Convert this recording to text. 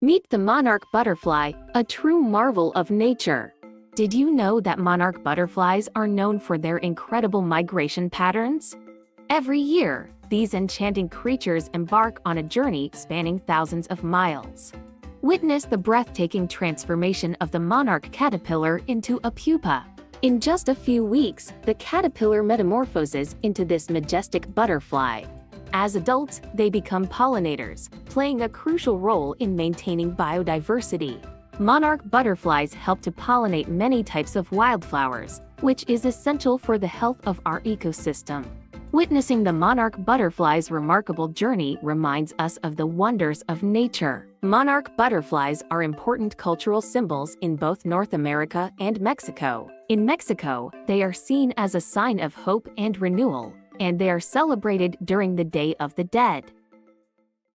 Meet the monarch butterfly, a true marvel of nature. Did you know that monarch butterflies are known for their incredible migration patterns? Every year, these enchanting creatures embark on a journey spanning thousands of miles. Witness the breathtaking transformation of the monarch caterpillar into a pupa. In just a few weeks, the caterpillar metamorphoses into this majestic butterfly. As adults, they become pollinators, playing a crucial role in maintaining biodiversity. Monarch butterflies help to pollinate many types of wildflowers, which is essential for the health of our ecosystem. Witnessing the monarch butterfly's remarkable journey reminds us of the wonders of nature. Monarch butterflies are important cultural symbols in both North America and Mexico. In Mexico, they are seen as a sign of hope and renewal, and they are celebrated during the Day of the Dead.